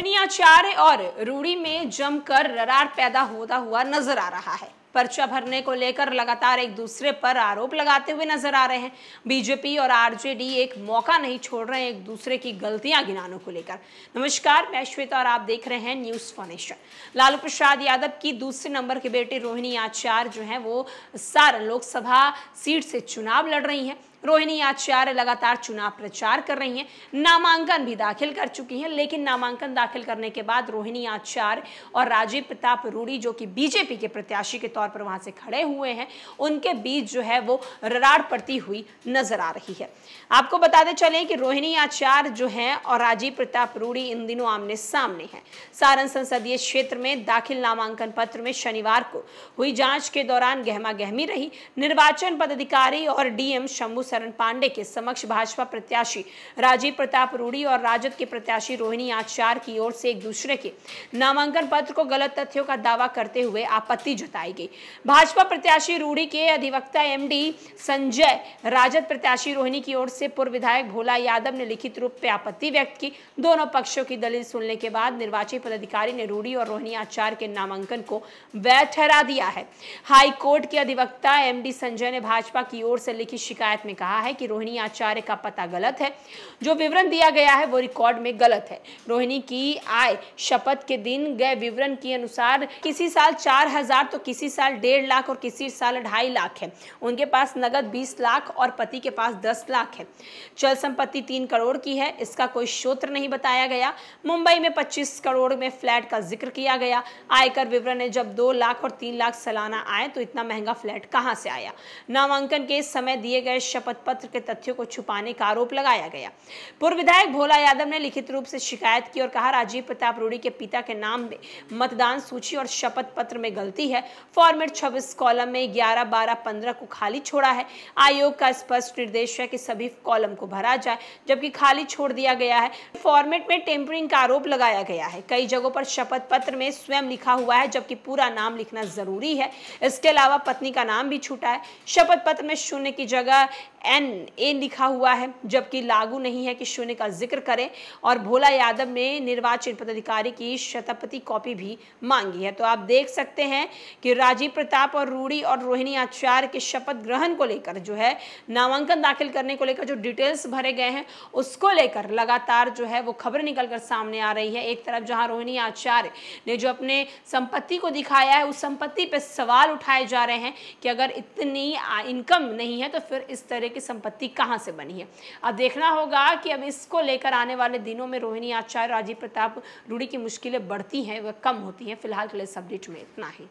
रोहिणी आचार्य और रूड़ी में जमकर ररार पैदा होता हुआ नज़र आ रहा है। पर्चा भरने को लेकर लगातार एक दूसरे पर आरोप लगाते हुए नज़र आ रहे हैं। बीजेपी और आरजेडी एक मौका नहीं छोड़ रहे हैं एक दूसरे की गलतियाँ गिनाने को लेकर। नमस्कार, मैं श्वेता और आप देख रहे हैं न्यूज़ फॉनेशन लालू प्रसाद यादव की दूसरे नंबर की बेटी रोहिणी आचार्य जो है, वो सारण लोकसभा सीट से चुनाव लड़ रही हैं। रोहिणी आचार्य लगातार चुनाव प्रचार कर रही हैं। नामांकन भी दाखिल कर चुकी हैं, लेकिन नामांकन दाखिल करने के बाद रोहिणी आचार्य और राजीव प्रताप रूड़ी, जो कि बीजेपी के प्रत्याशी के तौर पर वहाँ से खड़े हुए हैं, उनके बीच जो है वो रराड़ पड़ती हुई नज़र आ रही है। आपको बताते चले कि रोहिणी आचार्य जो है और राजीव प्रताप रूड़ी इन दिनों आमने सामने हैं। सारण संसदीय क्षेत्र में दाखिल नामांकन पत्र में शनिवार को हुई जाँच के दौरान गहमा गहमी रही। निर्वाचन पदाधिकारी और डीएम शंभू शरण पांडे के समक्ष भाजपा प्रत्याशी राजीव प्रताप रूड़ी और राजद के प्रत्याशी रोहिणी आचार्य की ओर से एक दूसरे के नामांकन पत्र को गलत तथ्यों का दावा करते हुए आपत्ति जताई गई। भाजपा प्रत्याशी रूड़ी के अधिवक्ता एमडी संजय, राजद प्रत्याशी रोहिणी की ओर से पूर्व विधायक भोला यादव ने लिखित रूप में आपत्ति व्यक्त की। दोनों पक्षों की दलील सुनने के बाद निर्वाचित पदाधिकारी ने रूड़ी और रोहिणी आचार्य के नामांकन को वैध ठहरा दिया है। हाई कोर्ट के अधिवक्ता एमडी संजय ने भाजपा की ओर से लिखी शिकायत में कहा है कि रोहिणी आचार्य का पता गलत है। जो विवरण दिया गया है, वो रिकॉर्ड में गलत है। रोहिणी की आय शपथ के दिन गए विवरण के अनुसार किसी साल चार हज़ार तो किसी साल डेढ़ लाख और किसी साल ढाई लाख है। उनके पास नगद बीस लाख और पति के पास दस लाख है। चल संपत्ति तीन करोड़ की है, इसका कोई स्रोत्र नहीं बताया गया। मुंबई में पच्चीस करोड़ में फ्लैट का ज़िक्र किया गया। आयकर विवरण ने जब दो लाख और तीन लाख सालाना आए तो इतना महँगा फ्लैट कहाँ से आया? नामांकन के समय दिए गए शपथ शपथ पत्र के तथ्यों को छुपाने का आरोप लगाया गया। पूर्व विधायक भोला यादव ने लिखित रूप से शिकायत की और कहा, राजीव प्रताप रूड़ी के पिता के नाम में मतदान सूची और शपथ पत्र में गलती है। फॉर्मेट छब्बीस कॉलम में ग्यारह, बारह, पंद्रह को खाली छोड़ा है। आयोग का स्पष्ट निर्देश है कि सभी कॉलम को भरा जाए, जबकि खाली छोड़ दिया गया है। फॉर्मेट में टेम्परिंग का आरोप लगाया गया है। कई जगहों पर शपथ पत्र में स्वयं लिखा हुआ है, जबकि पूरा नाम लिखना ज़रूरी है। इसके अलावा पत्नी का नाम भी छूटा है। शपथ पत्र में शून्य की जगह एन, ए लिखा हुआ है, जबकि लागू नहीं है कि शून्य का ज़िक्र करें। और भोला यादव ने निर्वाचन पदाधिकारी की शतपति कॉपी भी मांगी है। तो आप देख सकते हैं कि राजीव प्रताप और रूड़ी और रोहिणी आचार्य के शपथ ग्रहण को लेकर जो है, नामांकन दाखिल करने को लेकर जो डिटेल्स भरे गए हैं, उसको लेकर लगातार जो है, वो खबर निकल कर सामने आ रही है। एक तरफ़ जहाँ रोहिणी आचार्य ने जो अपने संपत्ति को दिखाया है, उस संपत्ति पर सवाल उठाए जा रहे हैं कि अगर इतनी इनकम नहीं है तो फिर इस तरह की संपत्ति कहाँ से बनी है? अब देखना होगा कि अब इसको लेकर आने वाले दिनों में रोहिणी आचार्य राजीव प्रताप रूढ़ी की मुश्किलें बढ़ती हैं वह कम होती हैं। फ़िलहाल के लिए इस में इतना ही।